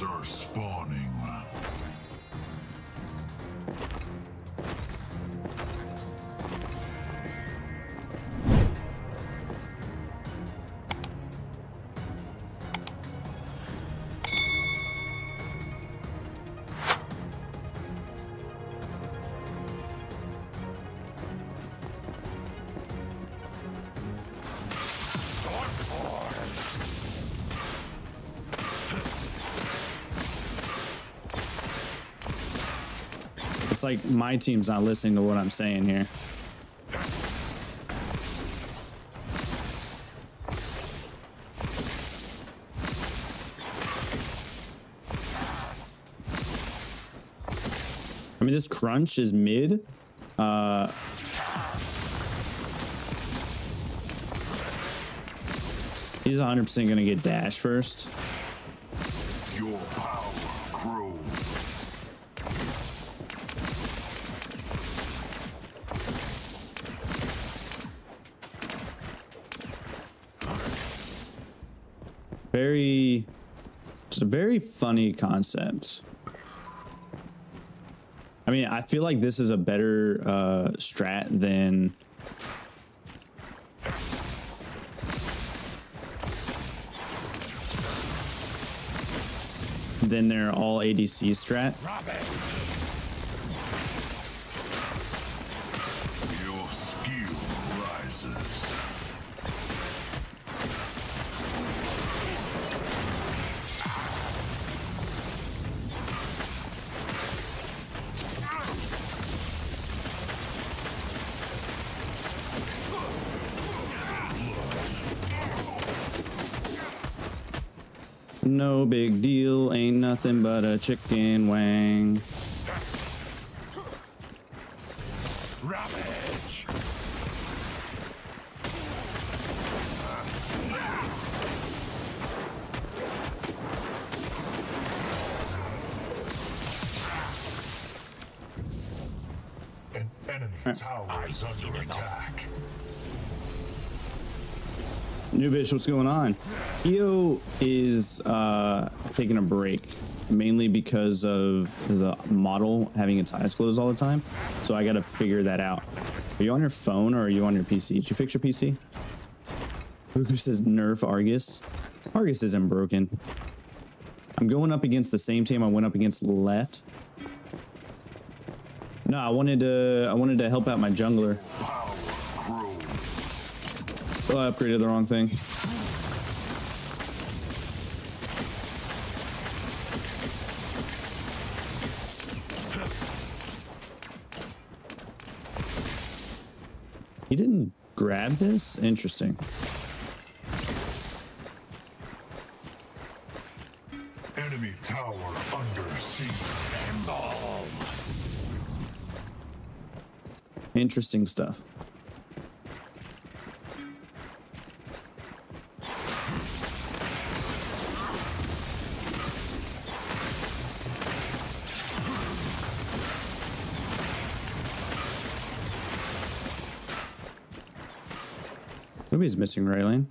Are spawning. It's like my team's not listening to what I'm saying here. I mean, this crunch is mid. Uh, he's 100% going to get dash first. Funny concept i mean i feel like this is a better uh strat than than their all adc strat no big deal ain't nothing but a chicken wang Ravage. An enemy tower is under attack. New bitch, what's going on? EO is uh, taking a break, mainly because of the model having its eyes closed all the time. So I got to figure that out. Are you on your phone or are you on your PC? Did you fix your PC? Who says nerf Argus? Argus isn't broken. I'm going up against the same team I went up against left. No, I wanted to. I wanted to help out my jungler. Oh, I upgraded the wrong thing. This? Interesting. Enemy tower under siege. Interesting stuff. Missing lane.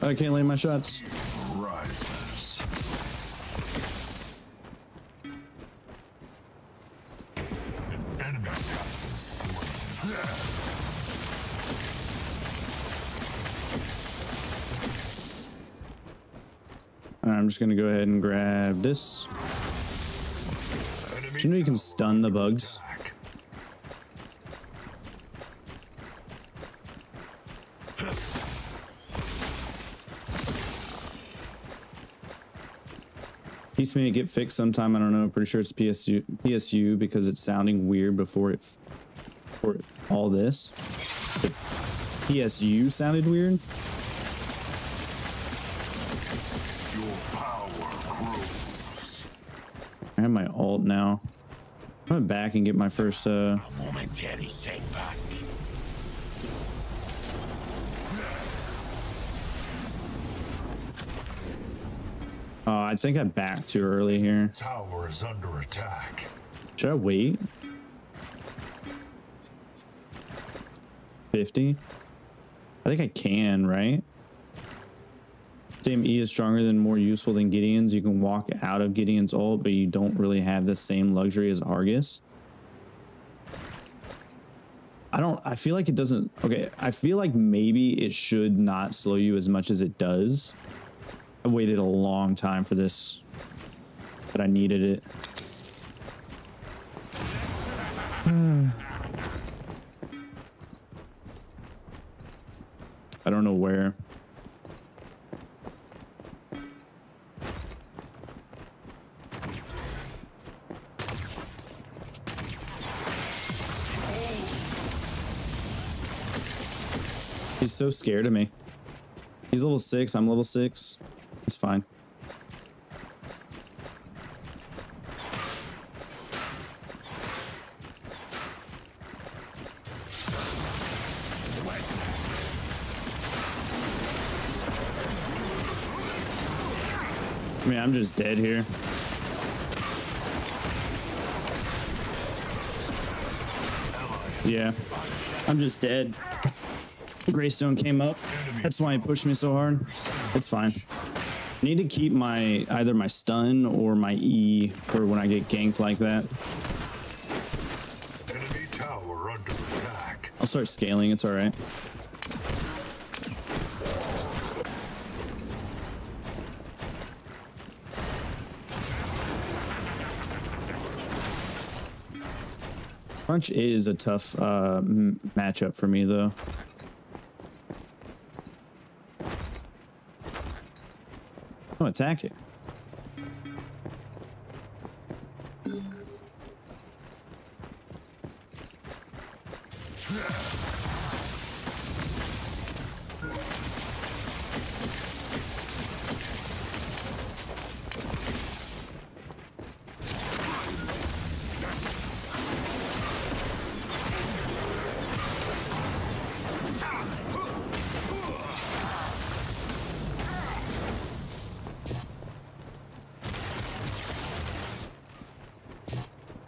I can't land my shots. I'm just gonna go ahead and grab this. Do you know you can stun the bugs? attack. Piece may get fixed sometime. I don't know. Pretty sure it's PSU PSU because it's sounding weird before it for all this. But PSU sounded weird. I have my alt now. I'm back and get my first uh I think I backed too early here. Tower is under attack. Should I wait? 50? I think I can, right? Same E is stronger than more useful than Gideon's. You can walk out of Gideon's ult, but you don't really have the same luxury as Argus. I don't I feel like it doesn't okay, I feel like maybe it should not slow you as much as it does. I waited a long time for this, but I needed it. I don't know where. He's so scared of me. He's level six. I'm level six. I'm just dead here. Yeah, I'm just dead. Greystone came up. That's why he pushed me so hard. It's fine. Need to keep my either my stun or my E for when I get ganked like that. Enemy tower under attack. I'll start scaling. It's all Crunch is a tough uh, matchup for me, though. Oh, attack it.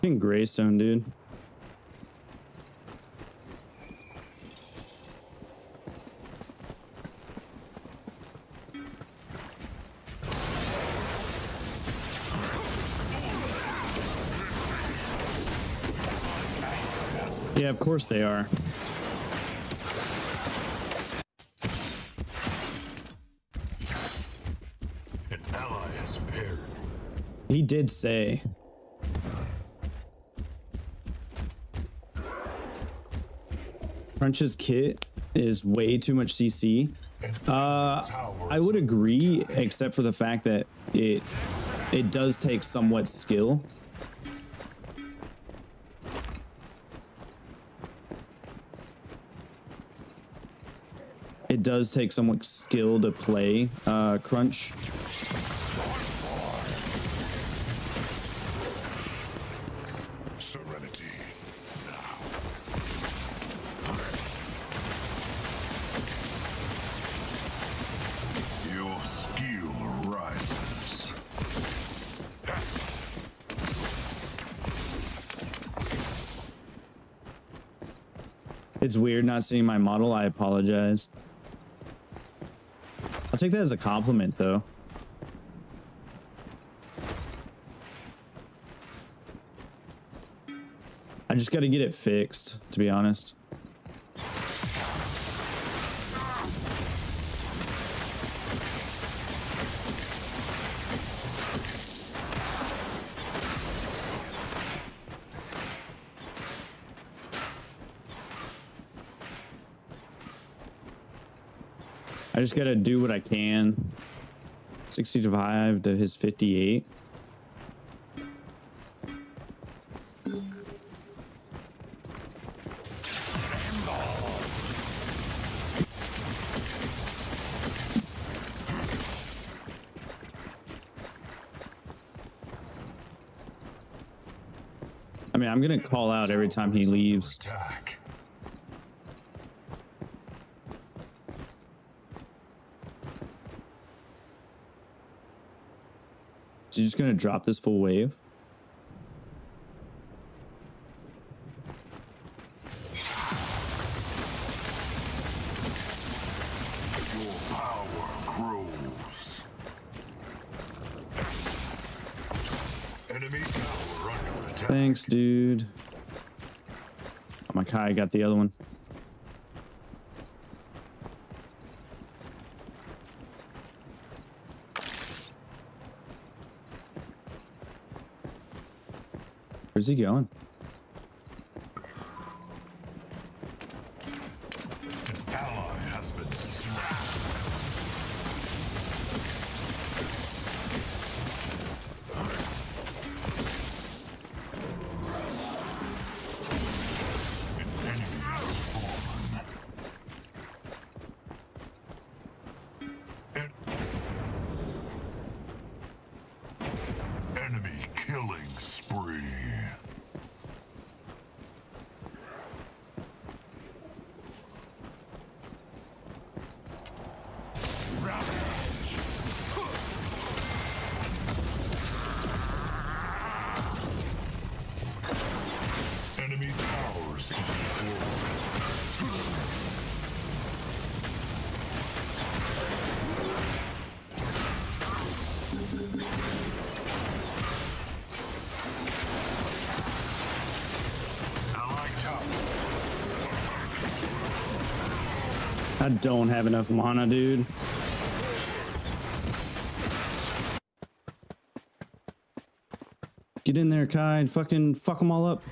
Fucking Greystone, dude. Yeah, of course they are. An ally has paired. He did say. Crunch's kit is way too much CC. Uh, I would agree, except for the fact that it it does take somewhat skill. It does take somewhat skill to play uh, Crunch. It's weird not seeing my model. I apologize. I'll take that as a compliment, though. I just got to get it fixed, to be honest. Just got to do what I can. 65 to his 58. I mean, I'm to call out every time he leaves. Attack. So he just going to drop this full wave? Thanks, dude. Oh my god, got the other one. Where's he going? I don't have enough mana, dude. Get in there, Kai, and fucking fuck them all up.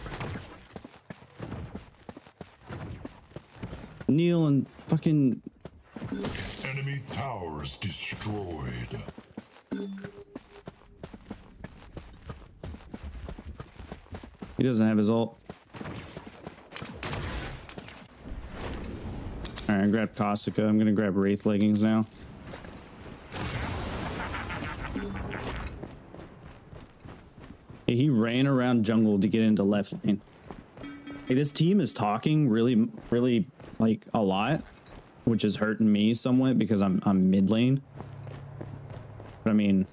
Kneel and fucking. Enemy towers destroyed. He doesn't have his ult. I grabbed Caustica. I'm gonna grab Wraith leggings now. Hey, he ran around jungle to get into left lane. Hey, this team is talking really, really like a lot, which is hurting me somewhat because I'm I'm mid lane. But I mean,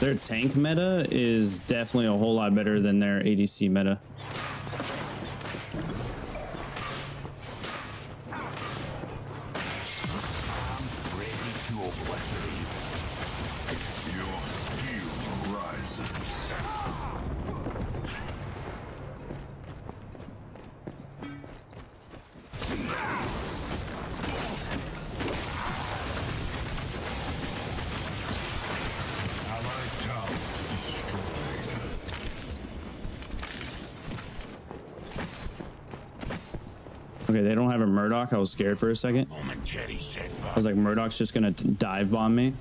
Their tank meta is definitely a whole lot better than their ADC meta. Murdock. I was scared for a second. I was like, Murdock's just gonna dive bomb me.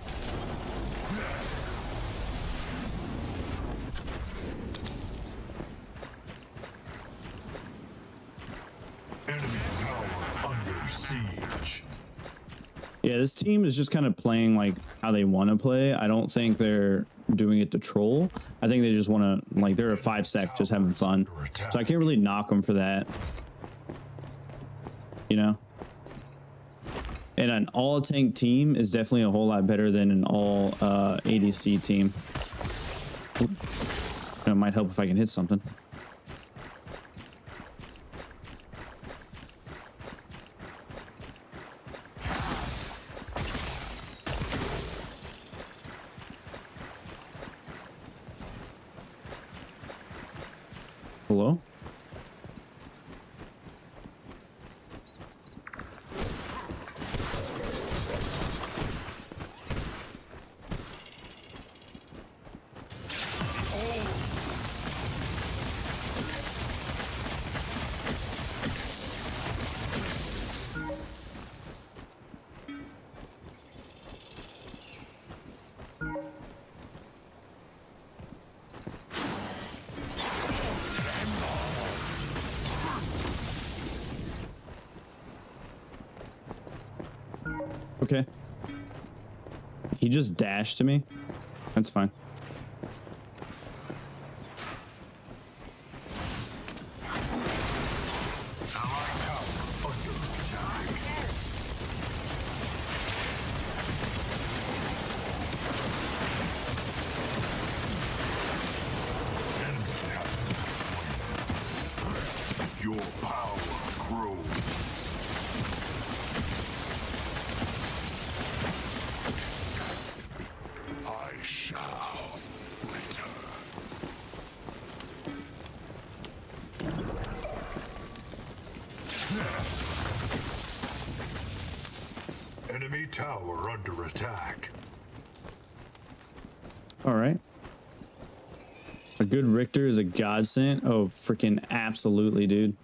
Yeah, this team is just kind of playing like how they want to play. I don't think they're doing it to troll. I think they just want to like they're a five sec just having fun. So I can't really knock them for that. You know. And an all tank team is definitely a whole lot better than an all uh, ADC team. It might help if I can hit something. Just dashed to me. That's fine. Good Riktor is a godsend. Oh, freaking absolutely, dude.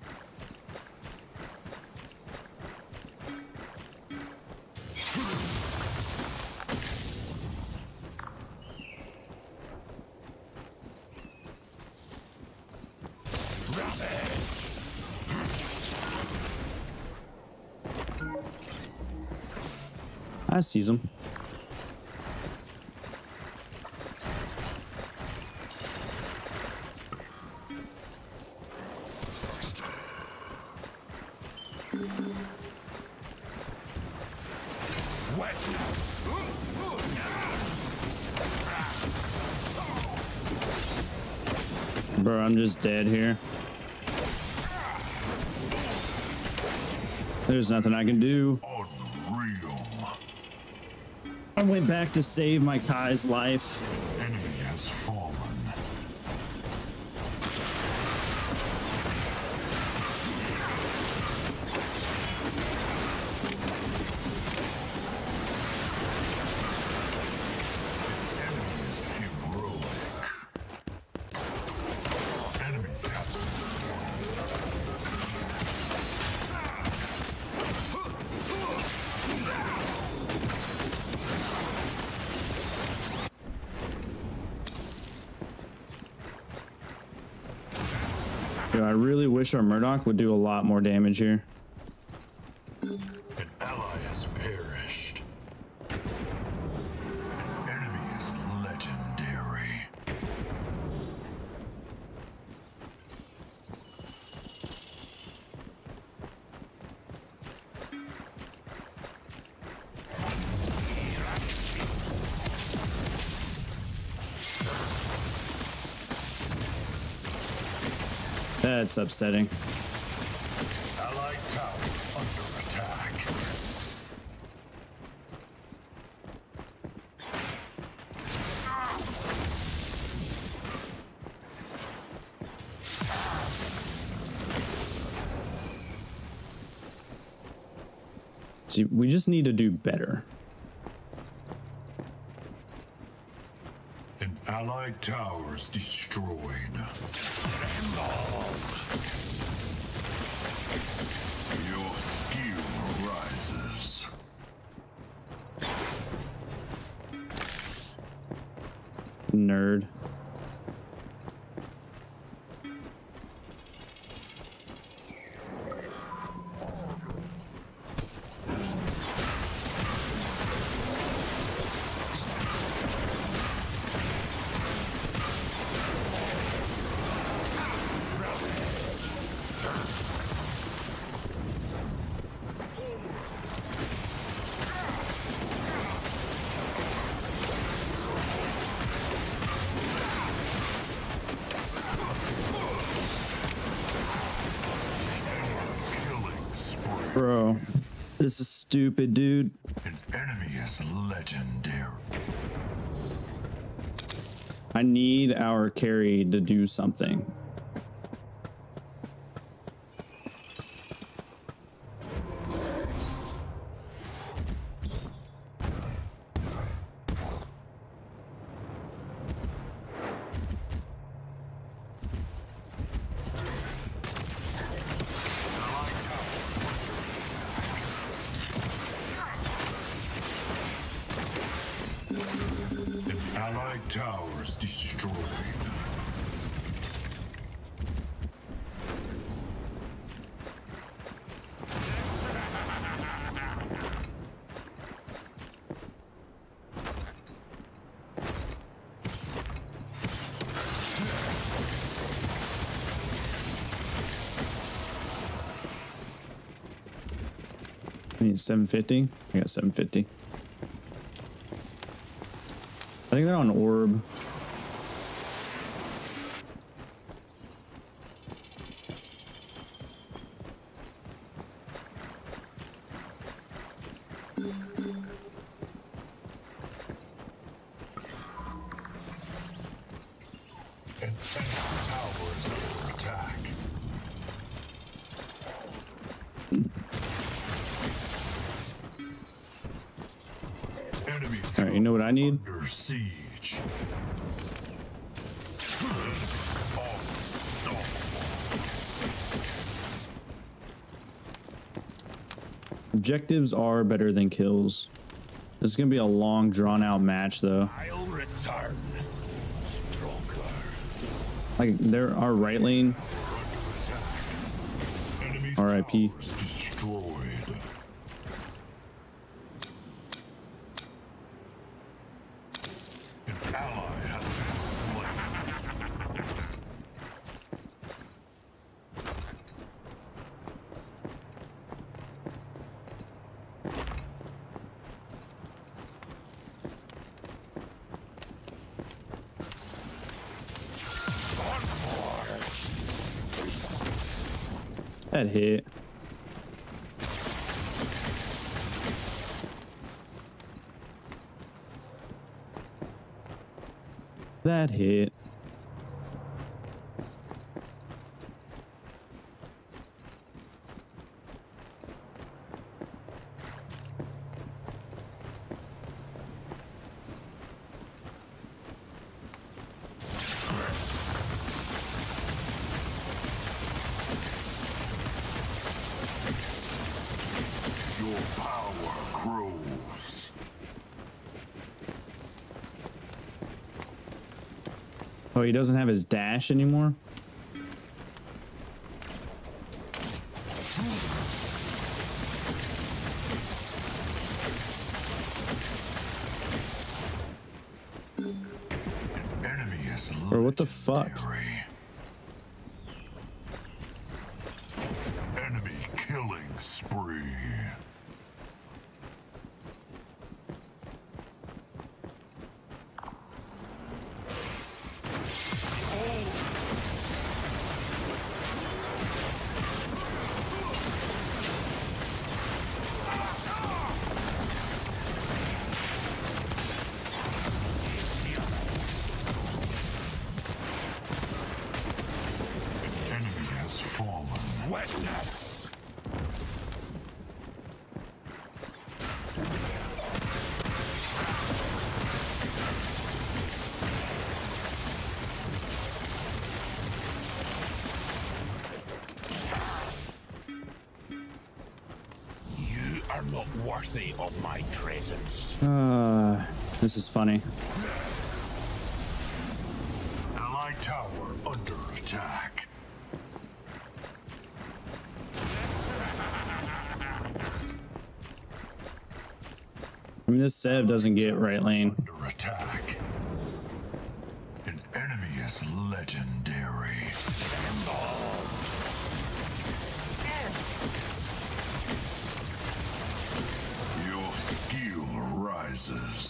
I sees him. There's nothing I can do. Unreal. I went back to save my Kai's life. Our Murdock would do a lot more damage here. Upsetting. See, we just need to do better. An allied tower is destroyed. Your skill rises. Nerd. This is stupid, dude. An enemy is legendary. I need our carry to do something. Towers destroyed. I need 750. I got 750 think they're on orb. All right, you know what I need? under siege. Objectives are better than kills. This is gonna be a long, drawn out match, though. I'll return. Stronger. Like, there, our right lane. R.I.P.. towers destroyed. An ally has been slain. That hit. That hit. Your power grows. Oh, he doesn't have his dash anymore? Or what the fuck? Funny. Allied tower under attack. I mean, this Sev doesn't get right lane. Under attack. An enemy is legendary. Your skill rises.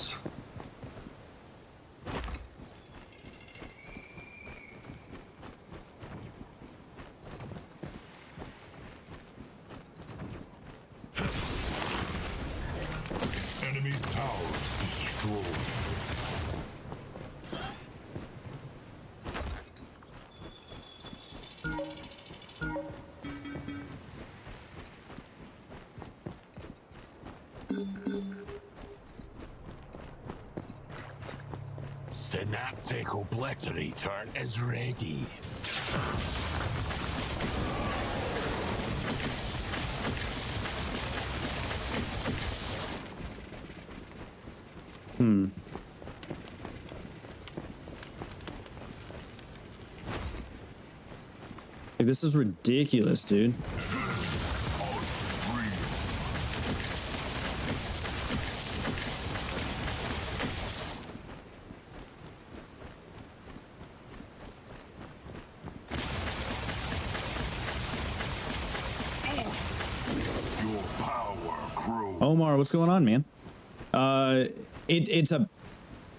Synaptic obliterator is ready. Hmm. Like, this is ridiculous, dude. Omar, what's going on, man? Uh, it, it's a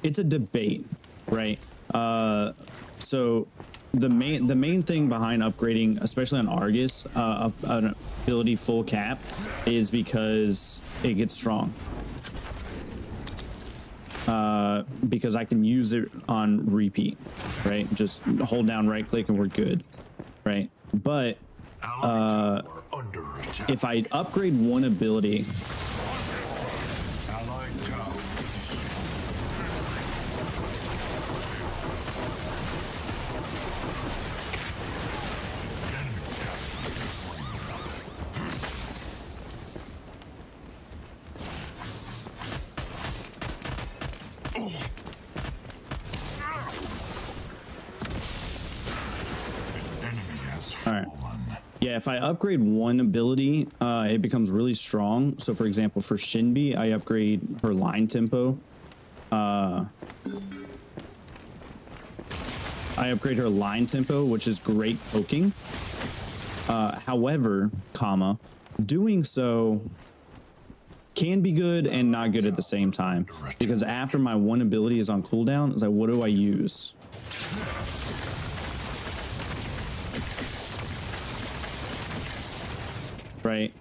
it's a debate, right? Uh, so the main the main thing behind upgrading, especially on Argus, uh, an ability full cap, is because it gets strong. Uh, because I can use it on repeat, right? Just hold down right click and we're good, right? But Allied uh, tower under attack. if I upgrade one ability, if I upgrade one ability, uh, it becomes really strong. So, for example, for Shinbi, I upgrade her line tempo. Uh, I upgrade her line tempo, which is great poking. Uh, however, comma, doing so can be good and not good at the same time. Because after my one ability is on cooldown, it's like, what do I use? Right?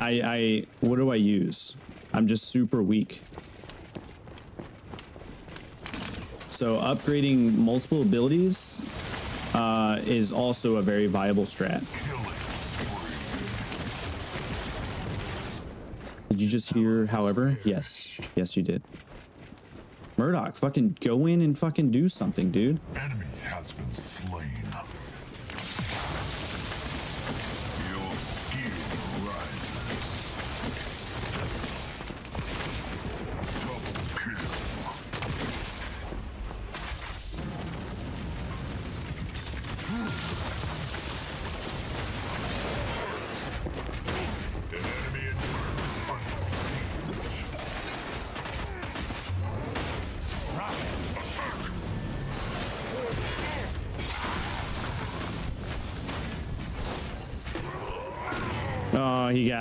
I, I, what do I use? I'm just super weak. So upgrading multiple abilities uh, is also a very viable strat. Did you just hear, however? Yes. Yes, you did. Murdock, fucking go in and fucking do something, dude. Enemy has been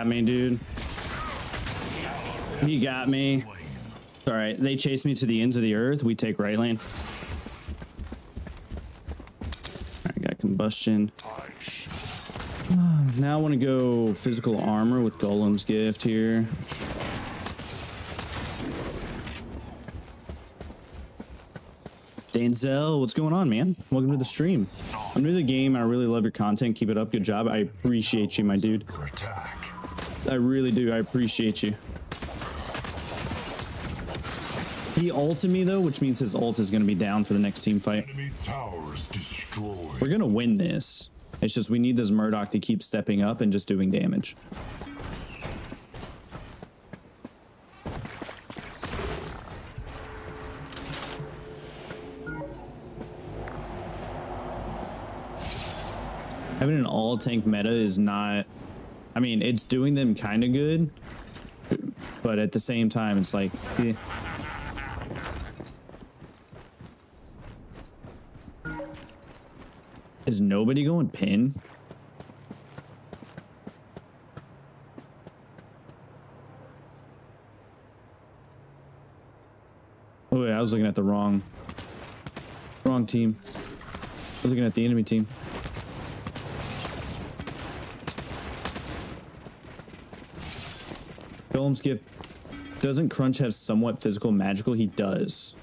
got me, dude. He got me. All right, they chase me to the ends of the earth. We take right lane. I got combustion. Now I want to go physical armor with Golem's gift here. Danzel, what's going on, man? Welcome to the stream. I'm new to the game. I really love your content. Keep it up. Good job. I appreciate you, my dude. I really do. I appreciate you. He ulted me though, which means his ult is going to be down for the next team fight. Enemy towers destroyed. We're going to win this. It's just we need this Murdock to keep stepping up and just doing damage. Having an all tank meta is not. I mean, it's doing them kind of good, but at the same time, it's like. eh. Is nobody going pin? Oh wait, I was looking at the wrong wrong team. I was looking at the enemy team. Golem's gift doesn't Crunch have somewhat physical magical? He does.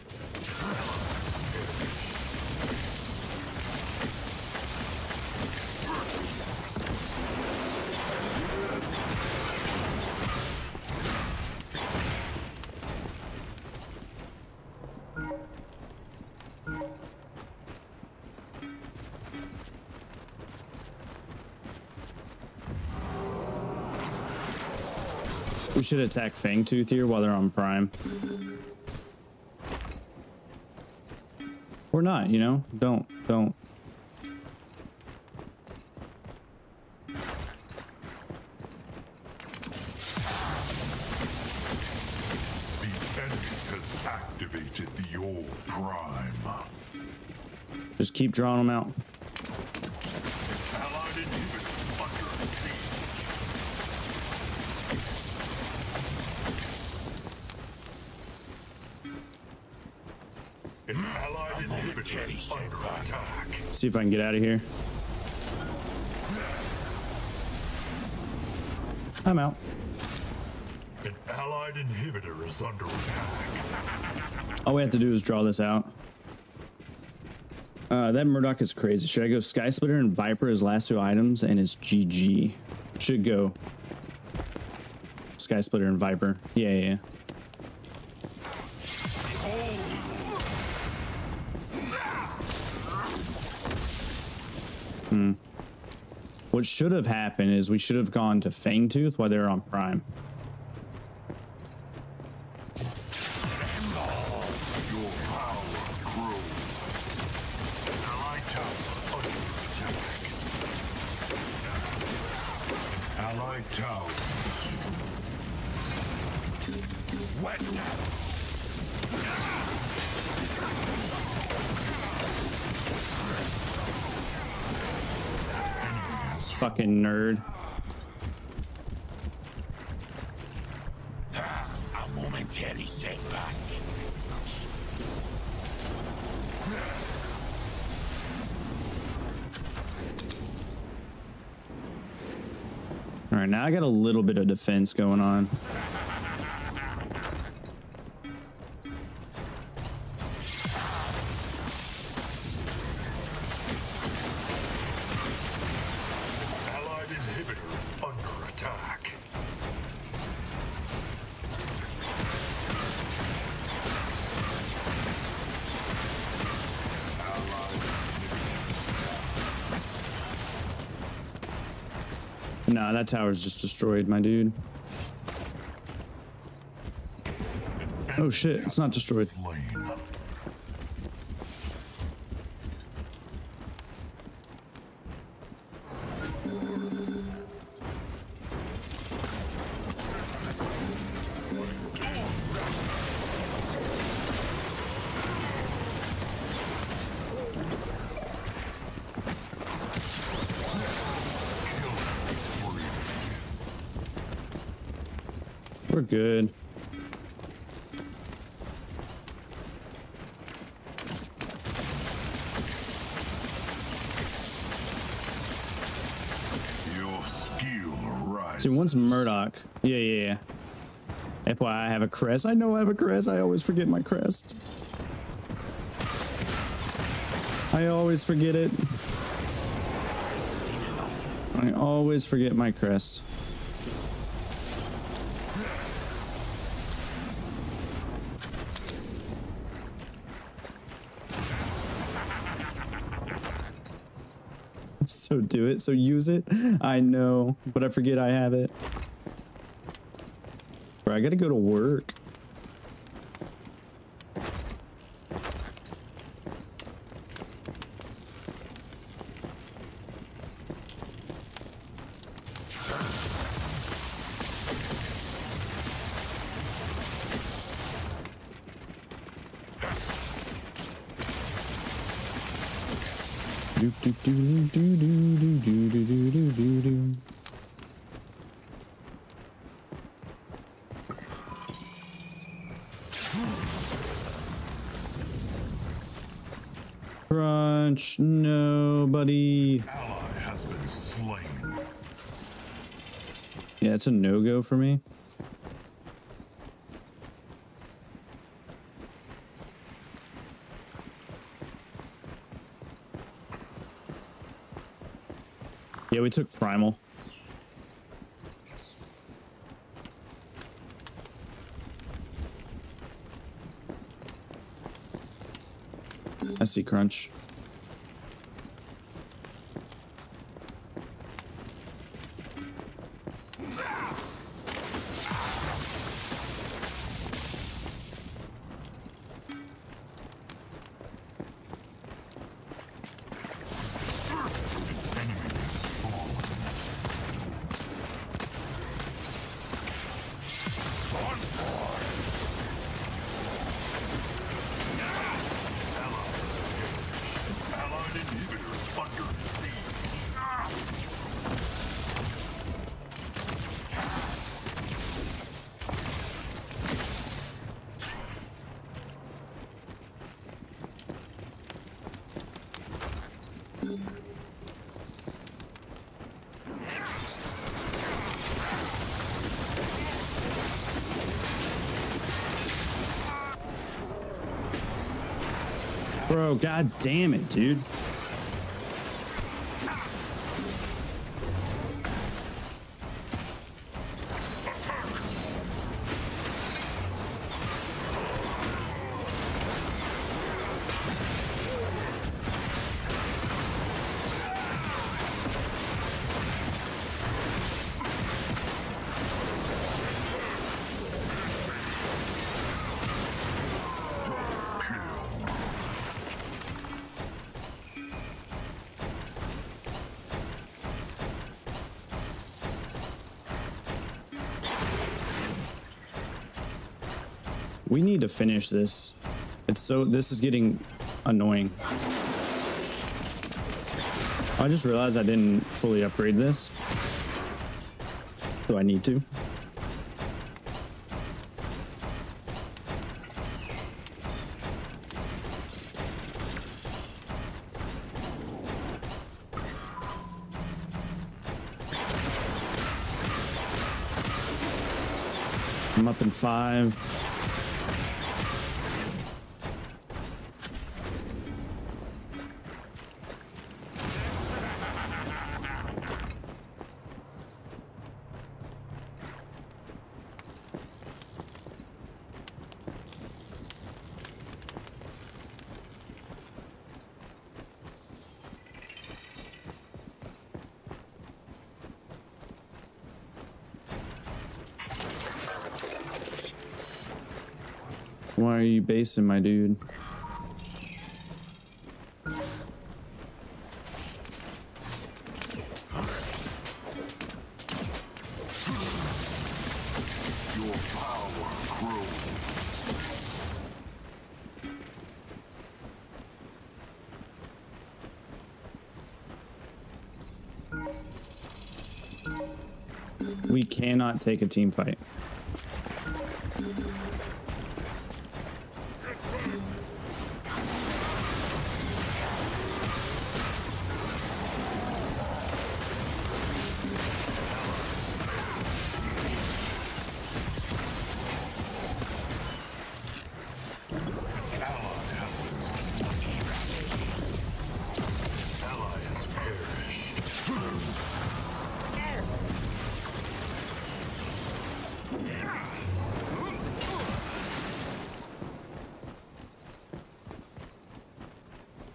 We should attack Fangtooth here while they're on Prime. Or not, you know? Don't, don't. The enemy has activated the old prime. Just keep drawing them out. See if I can get out of here. I'm out. An allied inhibitor is under attack. All we have to do is draw this out. Uh, that Murdock is crazy. Should I go Sky Splitter and Viper as last two items and it's GG? Should go Sky Splitter and Viper. Yeah, yeah, yeah. Hmm. What should have happened is we should have gone to Fangtooth while they were on Prime. I got a little bit of defense going on. That tower's just destroyed, my dude. Oh shit, it's not destroyed. See, once Murdock. Yeah, yeah, yeah. FYI, I have a crest. I know I have a crest. I always forget my crest. I always forget it. I always forget my crest. So it. So use it. I know, but I forget I have it. Bro, I gotta go to work. Do, do, do, do, do, do, do, do, do, do, do, do. Crunch, nobody. Ally has been slain. Yeah, it's a no-go for me. Yeah, we took Primal. I see Crunch. Bro, god damn it, dude. To finish this. It's so, this is getting annoying. I just realized I didn't fully upgrade this. Do I need to? I'm up in five. Are you basing my dude? We cannot take a team fight.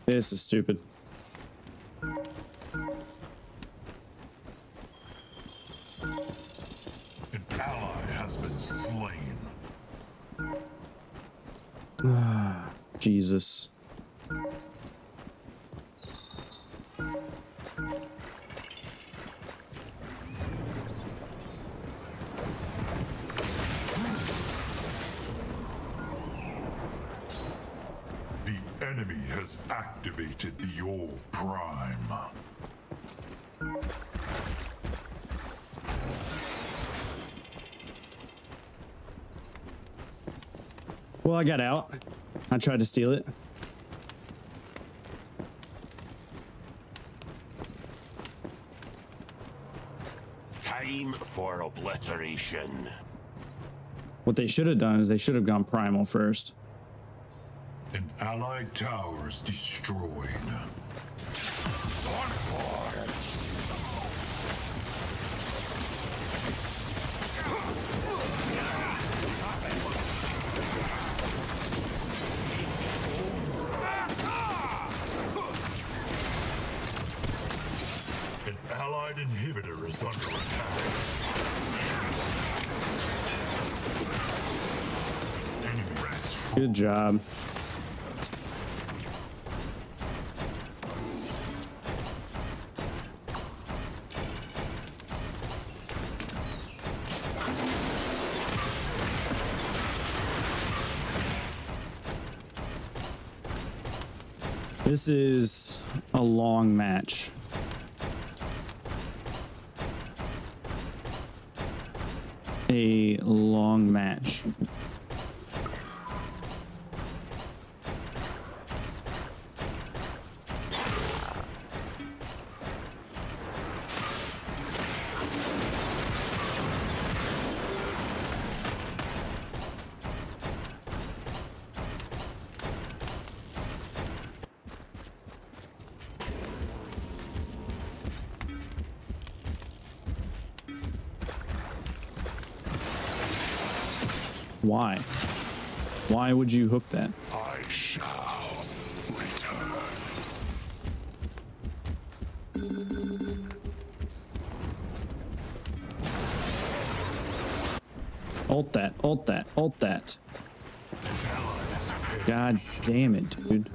This is stupid. An ally has been slain. Jesus. I got out. I tried to steal it. Time for obliteration. What they should have done is they should have gone primal first. An allied tower is destroyed. An inhibitor is under attack. Good job. This is a long match. Why? Why would you hook that? I shall return. Alt that, alt that, alt that. God damn it, dude.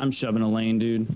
I'm shoving a lane, dude.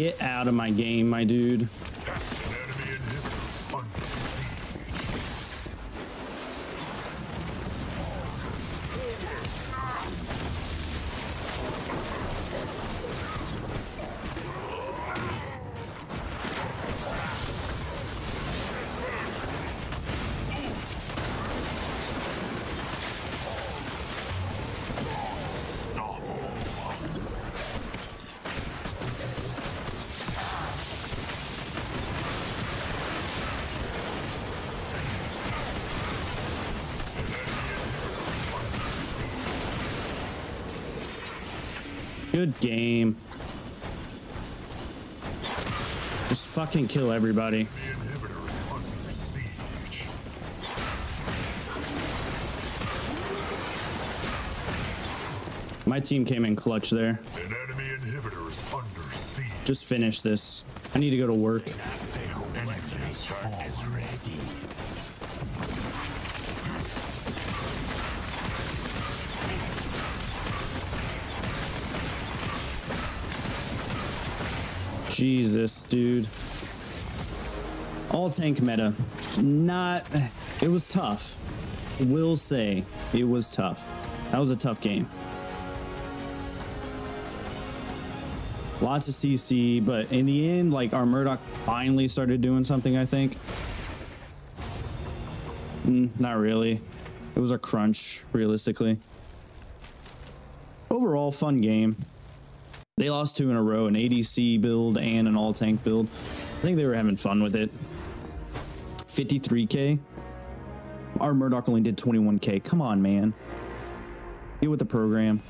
Get out of my game, my dude. Good game. Just fucking kill everybody. The inhibitor is under siege. My team came in clutch there. An enemy inhibitor is under siege. Just finish this. I need to go to work. Jesus, dude. All tank meta. Not. It was tough. Will say it was tough. That was a tough game. Lots of CC, but in the end, like our Murdock finally started doing something, I think. Mm, not really. It was a crunch, realistically. Overall, fun game. They lost two in a row, an ADC build and an all tank build. I think they were having fun with it. 53k. Our Murdock only did 21k. Come on, man. Get with the program.